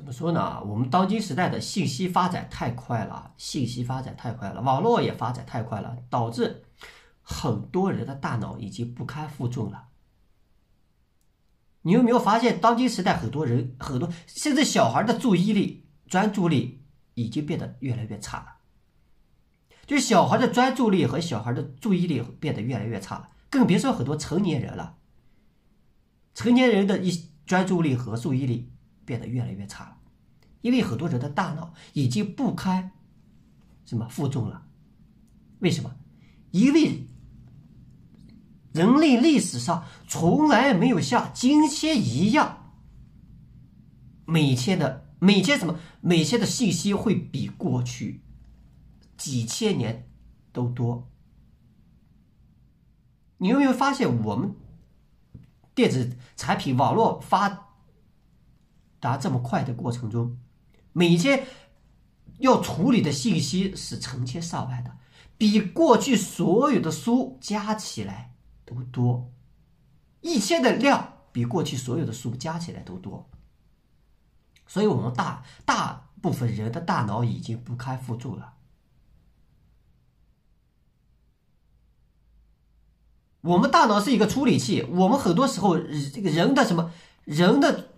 怎么说呢？我们当今时代的信息发展太快了，信息发展太快了，网络也发展太快了，导致很多人的大脑已经不堪负重了。你有没有发现，当今时代很多人、很多甚至小孩的注意力、专注力已经变得越来越差了？就小孩的专注力和小孩的注意力变得越来越差了，更别说很多成年人了。成年人的一专注力和注意力变得越来越差了，因为很多人的大脑已经不堪什么负重了。为什么？因为。人类历史上从来没有像今天一样，每天的每天什么每天的信息会比过去几千年都多。你有没有发现，我们电子产品网络发达这么快的过程中，每天要处理的信息是成千上万的，比过去所有的书加起来。都多，一天的量比过去所有的书加起来都多，所以我们大大部分人的大脑已经不堪负重了。我们大脑是一个处理器，我们很多时候这个人的什么人的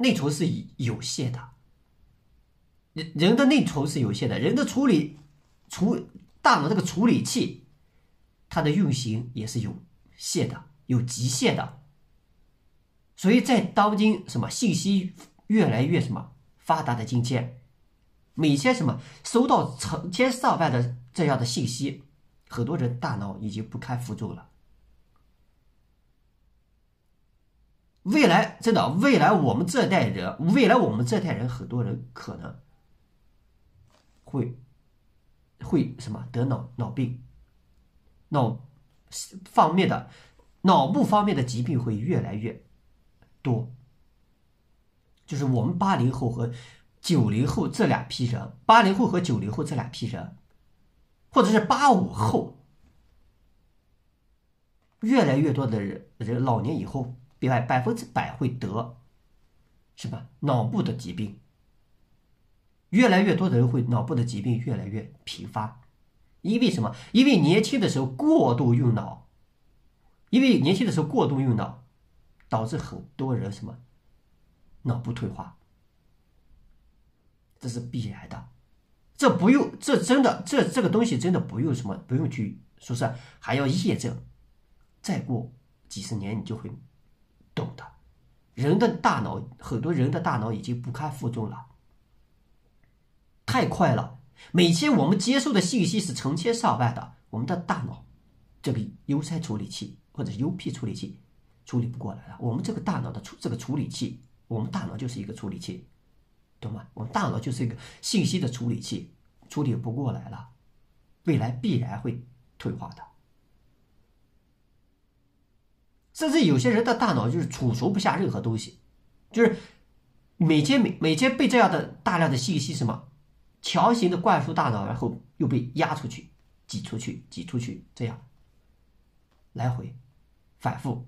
内存是有限的，人人的内存是有限的，人的处理处大脑这个处理器。它的运行也是有限的，有极限的，所以在当今什么信息越来越什么发达的今天，每天什么收到成千上万的这样的信息，很多人大脑已经不堪负重了。未来真的，未来我们这代人，未来我们这代人，很多人可能会会什么得脑脑病。脑方面的脑部方面的疾病会越来越多，就是我们八零后和九零后这两批人，八零后和九零后这两批人，或者是八五后，越来越多的人人老年以后，另外百分之百会得什么脑部的疾病，越来越多的人会脑部的疾病越来越频发。因为什么？因为年轻的时候过度用脑，因为年轻的时候过度用脑，导致很多人什么脑部退化，这是必然的。这不用，这真的，这这个东西真的不用什么，不用去说是还要验证。再过几十年，你就会。人的大脑，很多人的大脑已经不堪负重了，太快了。每天我们接受的信息是成千上万的，我们的大脑这个 U 三处理器或者是 UP 处理器处理不过来了。我们这个大脑的处这个处理器，我们大脑就是一个处理器，懂吗？我们大脑就是一个信息的处理器，处理不过来了，未来必然会退化的。甚至有些人的大脑就是储存不下任何东西，就是每天每每天被这样的大量的信息什么？强行的灌输大脑，然后又被压出去、挤出去、挤出去，这样来回反复，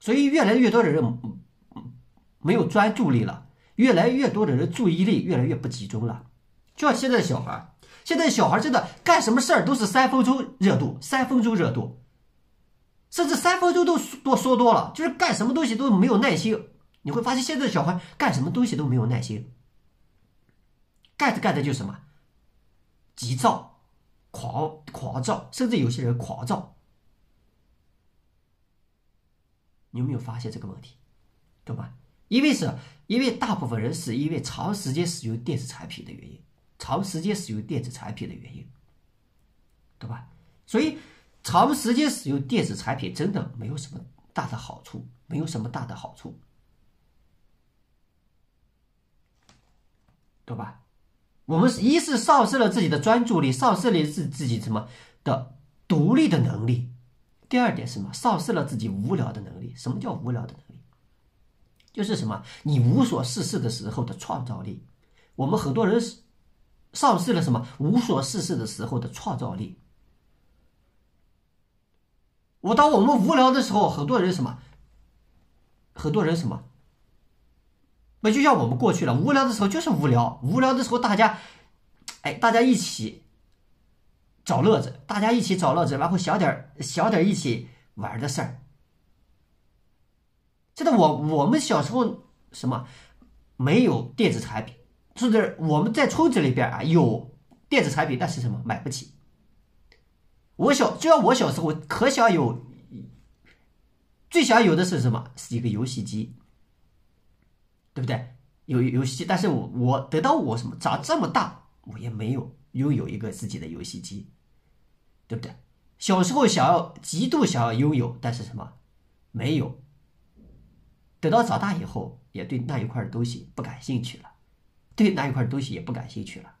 所以越来越多的人没有专注力了，越来越多的人注意力越来越不集中了。就像现在的小孩，现在小孩真的干什么事儿都是三分钟热度，三分钟热度，甚至三分钟都多说多了，就是干什么东西都没有耐心。你会发现现在的小孩干什么东西都没有耐心。干着干着就什么，急躁、狂狂躁，甚至有些人狂躁。你有没有发现这个问题？懂吧？因为是，因为大部分人是因为长时间使用电子产品的原因，长时间使用电子产品的原因，对吧？所以长时间使用电子产品真的没有什么大的好处，没有什么大的好处，对吧？我们一是丧失了自己的专注力，丧失了自自己什么的独立的能力；第二点什么，丧失了自己无聊的能力。什么叫无聊的能力？就是什么，你无所事事的时候的创造力。我们很多人丧失了什么无所事事的时候的创造力。我当我们无聊的时候，很多人什么，很多人什么那就像我们过去了，无聊的时候就是无聊，无聊的时候大家，哎，大家一起找乐子，大家一起找乐子，然后想点想点一起玩的事儿。记得我我们小时候什么没有电子产品，是不是？我们在村子里边啊有电子产品，但是什么买不起。我小就像我小时候可想有，最想有的是什么？是一个游戏机。对不对？有游戏，但是我我得到我什么长这么大，我也没有拥有一个自己的游戏机，对不对？小时候想要极度想要拥有，但是什么没有。等到长大以后，也对那一块的东西不感兴趣了，对那一块东西也不感兴趣了，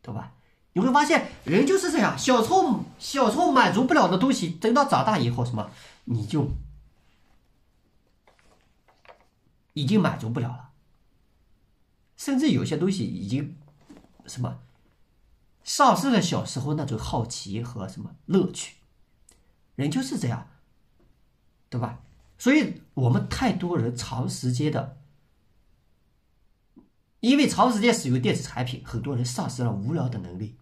懂吧？你会发现人就是这样，小时候小时候满足不了的东西，等到长大以后，什么你就。已经满足不了了，甚至有些东西已经什么丧失了小时候那种好奇和什么乐趣，人就是这样，对吧？所以我们太多人长时间的，因为长时间使用电子产品，很多人丧失了无聊的能力。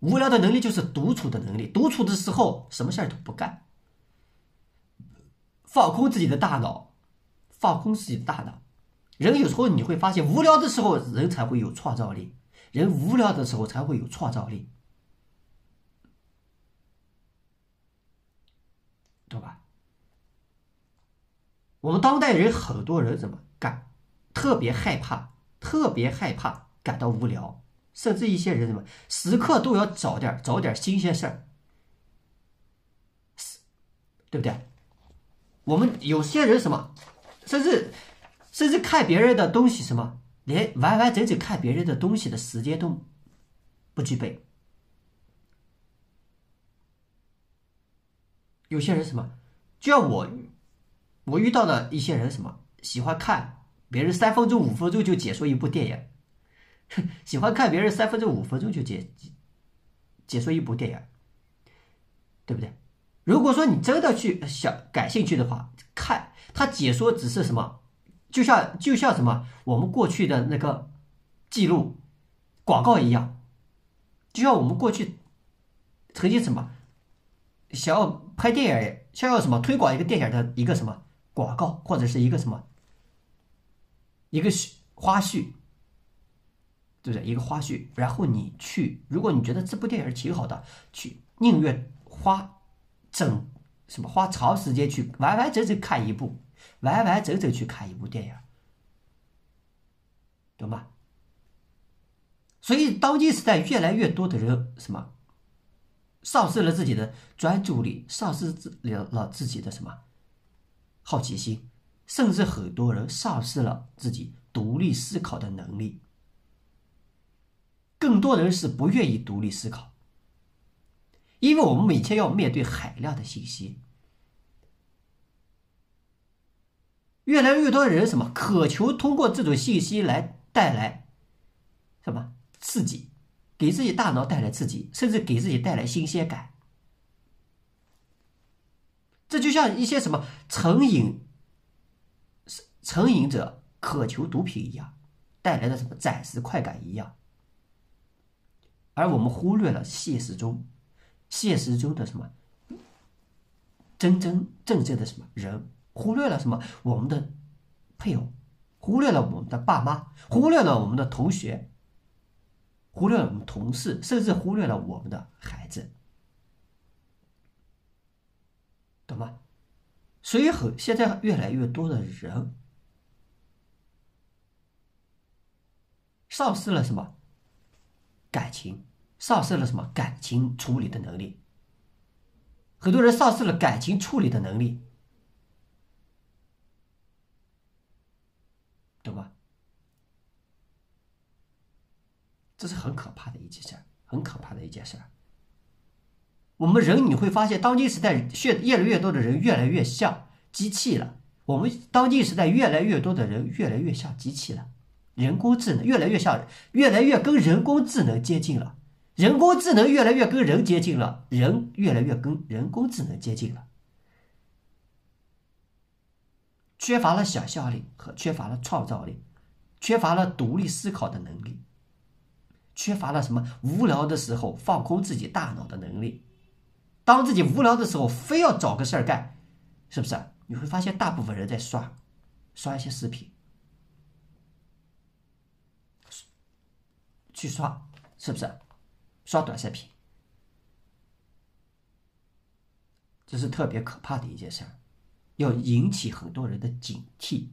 无聊的能力就是独处的能力，独处的时候什么事儿都不干，放空自己的大脑。放空自己的大脑，人有时候你会发现，无聊的时候人才会有创造力，人无聊的时候才会有创造力，对吧？我们当代人很多人怎么干？特别害怕，特别害怕感到无聊，甚至一些人什么时刻都要找点找点新鲜事儿，对不对？我们有些人什么？甚至，甚至看别人的东西，什么连完完整整看别人的东西的时间都不具备。有些人什么，就像我，我遇到的一些人什么，喜欢看别人三分钟、五分钟就解说一部电影，喜欢看别人三分钟、五分钟就解解说一部电影，对不对？如果说你真的去想感兴趣的话，看。他解说只是什么，就像就像什么我们过去的那个记录广告一样，就像我们过去曾经什么想要拍电影，想要什么推广一个电影的一个什么广告，或者是一个什么一个花絮，对不对？一个花絮，然后你去，如果你觉得这部电影挺好的，去宁愿花整。什么花长时间去完完整整看一部，完完整整去看一部电影，懂吗？所以当今时代越来越多的人什么，丧失了自己的专注力，丧失了了自己的什么好奇心，甚至很多人丧失了自己独立思考的能力，更多人是不愿意独立思考。因为我们每天要面对海量的信息，越来越多的人什么？渴求通过这种信息来带来什么？刺激，给自己大脑带来刺激，甚至给自己带来新鲜感。这就像一些什么成瘾、成瘾者渴求毒品一样，带来的什么暂时快感一样，而我们忽略了现实中。现实中的什么真真正正的什么人，忽略了什么我们的配偶，忽略了我们的爸妈，忽略了我们的同学，忽略了我们同事，甚至忽略了我们的孩子，懂吗？所以很现在越来越多的人丧失了什么感情。丧失了什么感情处理的能力？很多人丧失了感情处理的能力，懂吗？这是很可怕的一件事很可怕的一件事我们人你会发现，当今时代越越来越多的人越来越像机器了。我们当今时代越来越多的人越来越像机器了，人工智能越来越像，越来越跟人工智能接近了。人工智能越来越跟人接近了，人越来越跟人工智能接近了。缺乏了想象力和缺乏了创造力，缺乏了独立思考的能力，缺乏了什么？无聊的时候放空自己大脑的能力。当自己无聊的时候，非要找个事儿干，是不是？你会发现，大部分人在刷，刷一些视频，去刷，是不是？刷短视频，这是特别可怕的一件事儿，要引起很多人的警惕。